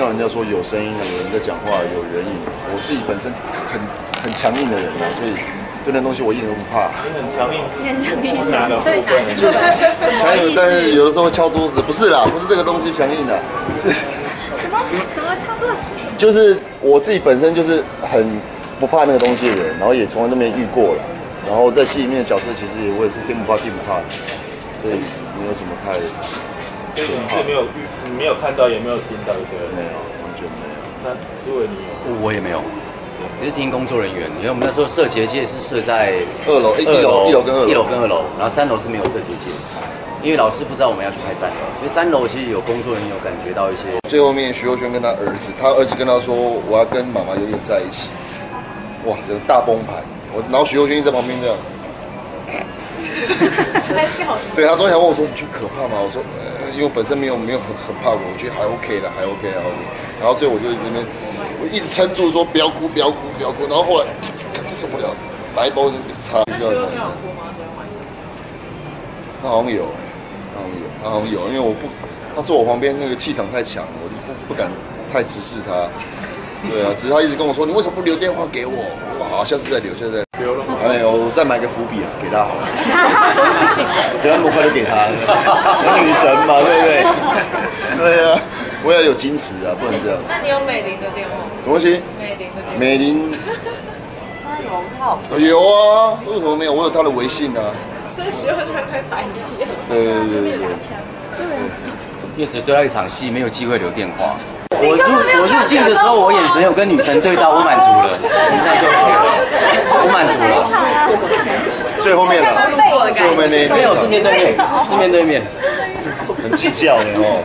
到人家说有声音啊，有人在讲话，有人影。我自己本身很很强硬的人啊，所以对那东西我一点都不怕。你很强硬，你很强硬对分？强硬，但是有的时候敲桌子，不是啦，不是这个东西强硬的，是什么什么敲桌子？就是我自己本身就是很不怕那个东西的人，然后也从来都没遇过了。然后在戏里面的角色，其实也我也是天不怕地不怕的，所以没有什么太所以你是没有遇，你没有看到，也没有听到，对不对？没有，完全没有。那因为你有，我也没有，也是听工作人员，因为我们那时候设结界是设在二楼，一一楼，一楼跟二楼，一楼跟二楼，然后三楼是没有设结界，因为老师不知道我们要去拍三楼，所以三楼其实有工作人员有感觉到一些，最后面徐若瑄跟他儿子，他儿子跟他说我要跟妈妈永远在一起，哇，整个大崩盘。我然后徐若瑄一直在旁边这样，在笑。对他昨天还问我说你觉得可怕吗？我说呃，因为我本身没有没有很很怕鬼，我觉得还 OK 的，还 OK 还 OK。然后最后我就一直那边，我一直撑住说不要哭不要哭不要哭，然后后来看这受不了，拿一包人给擦。那徐若瑄有哭吗？昨天晚上？他好像有，他好像有，他好像有，因为我不，他坐我旁边那个气场太强了，我就不不敢太直视他。对啊，只是他一直跟我说，你为什么不留电话给我？我说好，下次再留，下次再留。留了吗？哎，我再买个伏笔啊，给他好了。不要那么快就给他，女神嘛，对不对？对啊，我也要有矜持啊，不能这样。那你有美玲的电话吗？什么东西？美玲的电话。美玲他有号，有啊，为什么没有？我有她的微信啊。所以徐若瑄会排挤。对对对对对。因为只对到一场戏，没有机会留电话。我入我入镜的时候，我眼神有跟女神对到，我满足了，我满足了。最后面了，最后面那一没有是面对面，是面对面。很计较的哦。